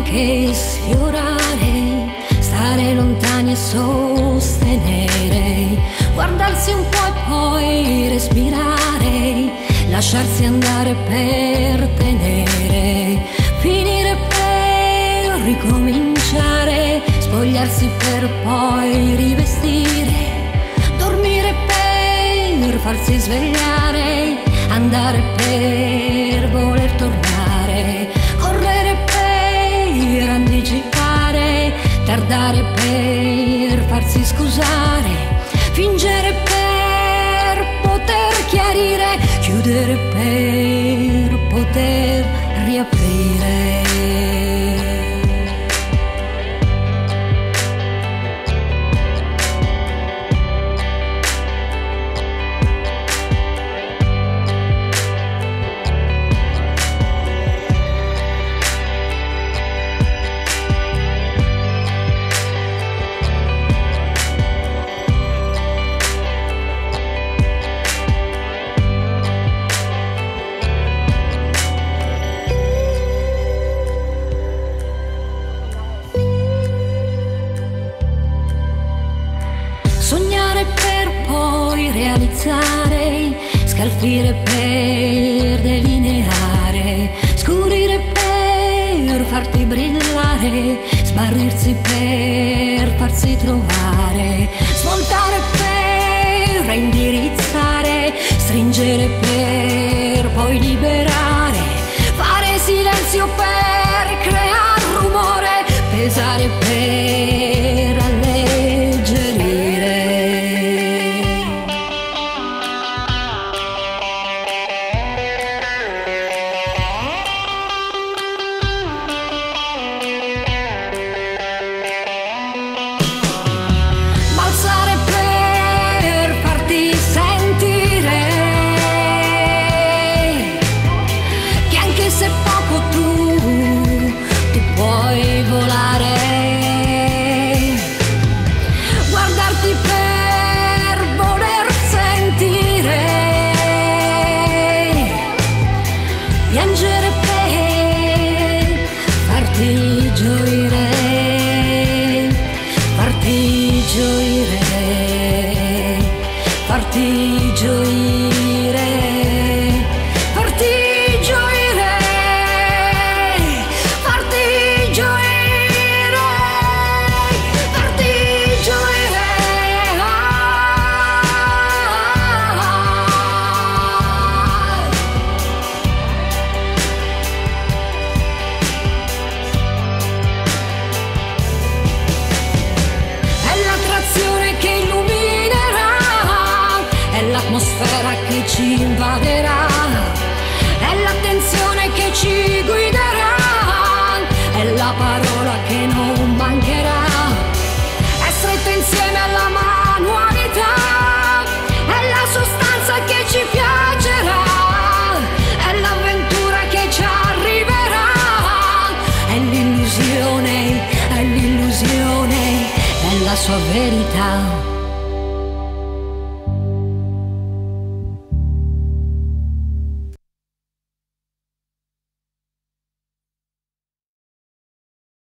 anche sfiorare, stare lontani e sostenere, guardarsi un po' e poi respirare, lasciarsi andare per tenere, finire per ricominciare, spogliarsi per poi rivestire, dormire per farsi svegliare, andare per voler fingere per poter chiarire, chiudere per poter riaprire. Poi realizzare, scalfire per delineare, scurire per farti brillare, sbarrirsi per farsi trovare, smontare per indirizzare, stringere per poi liberare, fare silenzio per creare rumore, pesare per l'illusione, è la sua verità.